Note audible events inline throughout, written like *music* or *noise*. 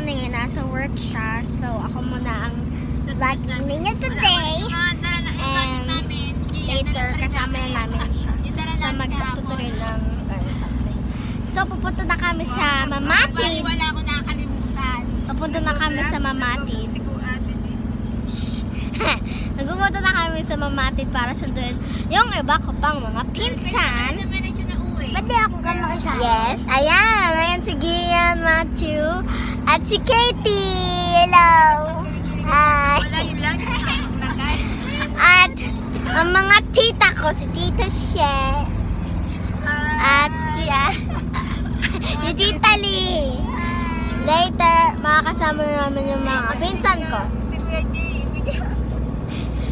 Nani ngayon, nasa work siya. So, ako muna ang vlogging ninyo today. And later, kasama na namin siya. Siya magtutuloy ng. So, pupunta na kami sa Mamatid. Wala ko nakakalimutan. Papunta na kami sa Mamatid. *laughs* Nagumunta na kami sa Mamatid para sunduin yung iba ko pang mga pinsan. Ba't di ako ka makisama? Yes, ayan. Ayan si Gian, Matthew, at si Katie. Hello. Hi. At ang mga tita ko, si Tita She. At si, ah, *laughs* si Tita Lee. Later, makakasama namin yung mga pinsan ko.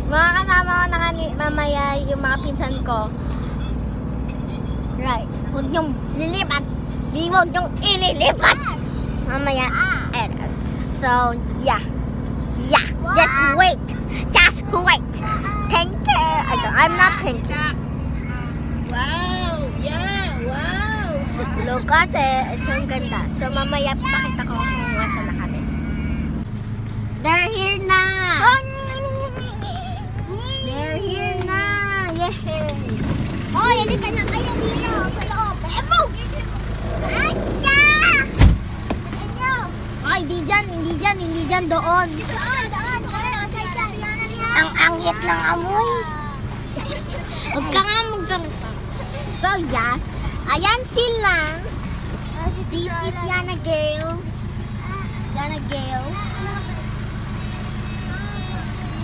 Makakasama ko na mamaya yung mga pinsan ko. Right. Huwag niyong lilipat. Huwag niyong ililipat. Mamaya. And, so, yeah. Yeah. Just wait. Just wait. Thank you. I don't, I'm not thinking. Wow! Yeah! Wow! Look at it. So, ang ganda. So, mamaya pakita ko kung nasa na kami. They're here na. They're here na. Yay. Oh, yalita na kayo dito. Sa loob. Emo! Anda! Ay, hindi dyan, hindi dyan, hindi dyan, doon. Doon, doon. Yan. Ang angit ng amoy. *laughs* Huwag ka nga magsalita. So, yeah. Ayan sila. This is Yana Gale. Yana Gale.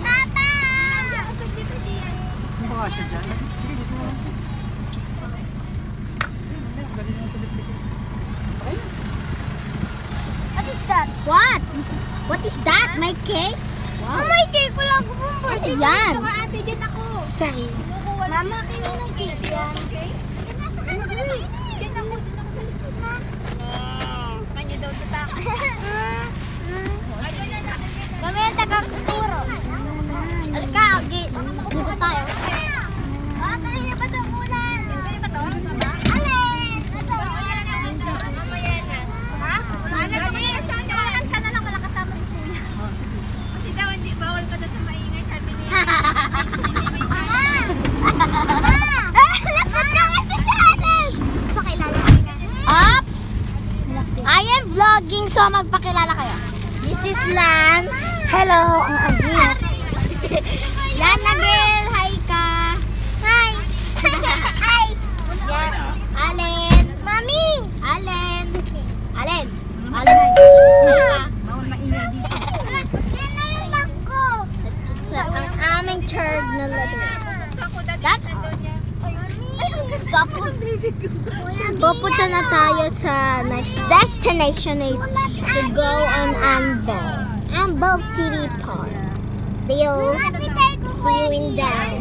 Papa! Ano ba siya dyan? Hindi, dito that? What? What is that? My cake? Oh my God! Wala ko pong birthday. Ano yan? Saka ate, dyan ako. Sorry. Mama, ng cake yan? Nasa ka na. Dyan ako, dyan ako sa likod ha. Kanya daw tatak. Ayun na na. Kami ang taga-kuturo. Alika, gi- dito tayo. Ah, kanina pa daw ulan. Kanina pa to? Mama? Alin? Ito. Mamaya na. Ha? Ano to? Kasama ka na lang wala kasama si kuya. Kasi daw hindi bawal ka daw sa maingay sabi niya. Mama! Mama! Lapit ka kasi sa atin! Pakilala ka na. Ops! I am vlogging, so magpakilala kayo. This is Lance. Hello, ang agit. So, pupunta na tayo sa next destination is to go on Ambo. Ambo City Park. They'll see you in down.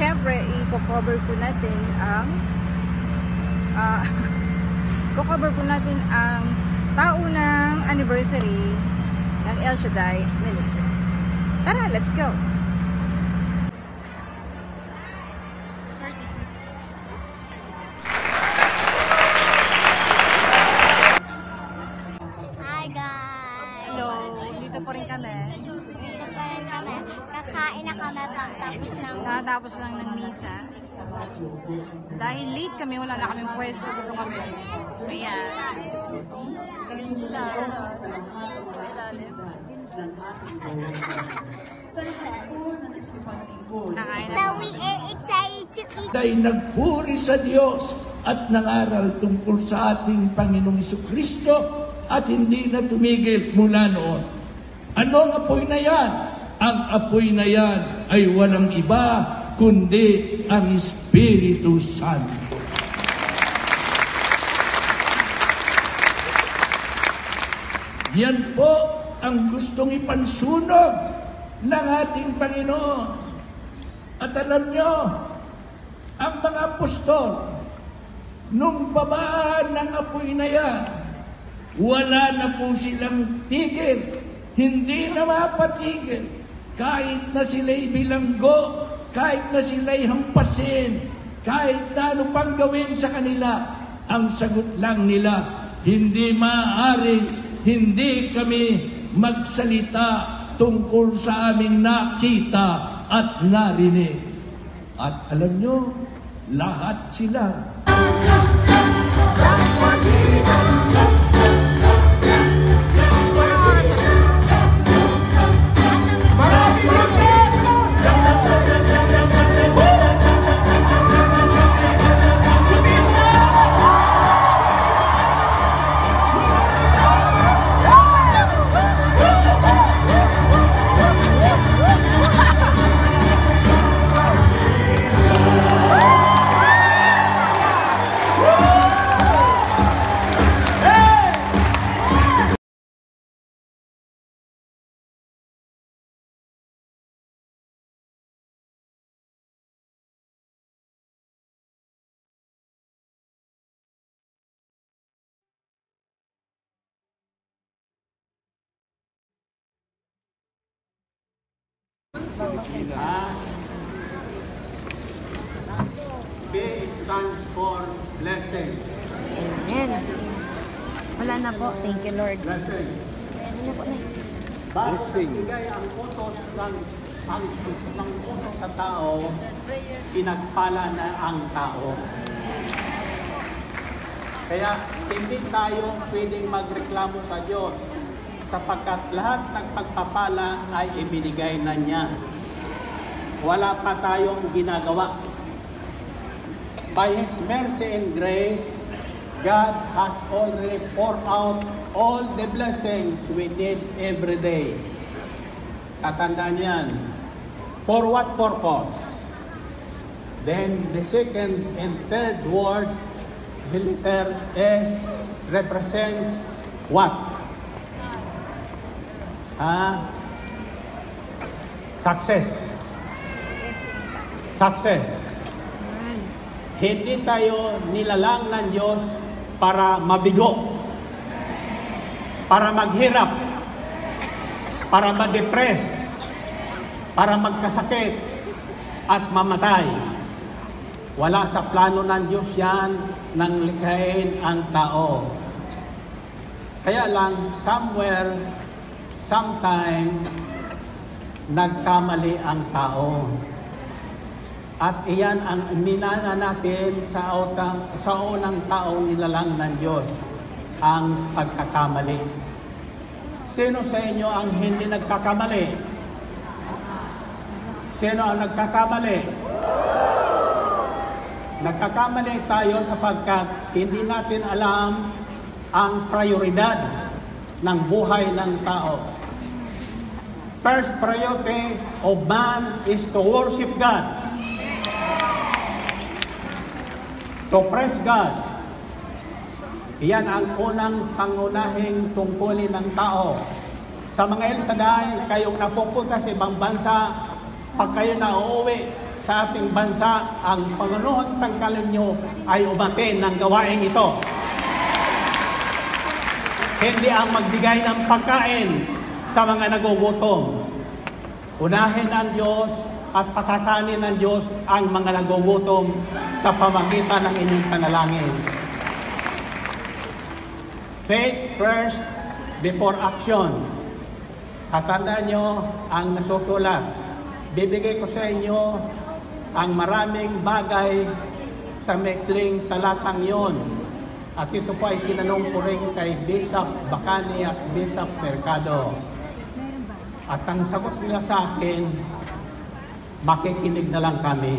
Syempre, i-cover po natin ang ah, *laughs* cover po natin ang taunang anniversary ng El Shaddai Ministry. Tara, let's go! Kakatapos lang ng misa. Dahil late kami, wala na kaming pwesto. Dito kami. Ayan. Sila. Sa ilalim. Nakain na So po. we are excited to eat. ay nagpuri sa Diyos at nangaral tungkol sa ating Panginoong Kristo at hindi na tumigil mula noon. Ano ang apoy na yan? Ang apoy na yan ay walang iba kundi ang Espiritu Santo. Yan po ang gustong ipansunog ng ating Panginoon. At alam nyo, ang mga apostol, nung babaan ng apoy na yan, wala na po silang tigil. Hindi na mapatigil. Kahit na sila'y bilanggo, kahit na sila'y hampasin, kahit na ano pang gawin sa kanila, ang sagot lang nila, hindi maaari, hindi kami magsalita tungkol sa aming nakita at narinig. At alam nyo, lahat sila B stands for blessing. Amen. Wala na po. Thank you, Lord. Blessing. Blessing. Bigay ang utos ng ang ng utos sa tao, pinagpala na ang tao. Kaya hindi tayo pwedeng magreklamo sa Diyos sapagkat lahat ng pagpapala ay ibinigay na niya. Wala pa tayong ginagawa. By His mercy and grace, God has already poured out all the blessings we need every day. Tatandaan yan. For what purpose? Then the second and third word, the letter S represents what? Ah, success. Success. Hindi tayo nilalang ng Diyos para mabigo, para maghirap, para ma-depress, para magkasakit at mamatay. Wala sa plano ng Diyos yan nang likhain ang tao. Kaya lang, somewhere, sometime, nagkamali ang tao. At iyan ang minana natin sa, utang, sa unang taong nilalang ng Diyos, ang pagkakamali. Sino sa inyo ang hindi nagkakamali? Sino ang nagkakamali? Nagkakamali tayo sapagkat hindi natin alam ang prioridad ng buhay ng tao. First priority of man is to worship God. To praise God. Iyan ang unang pangunahing tungkulin ng tao. Sa mga Elsaday, kayong napupunta sa ibang bansa, pag kayo na uuwi sa ating bansa, ang pangunuhang tangkalin nyo ay umatin ng gawain ito. Hindi ang magbigay ng pagkain sa mga nagugutom. Unahin ang Diyos at pakakanin ng Diyos ang mga nagugutom sa pamagitan ng inyong panalangin. Faith first before action. Katandaan nyo ang nasusulat. Bibigay ko sa inyo ang maraming bagay sa mekling talatang yon. At ito po ay tinanong ko rin kay Bishop Bacani at Bishop Mercado. At ang sagot nila sa akin, makikinig na lang kami.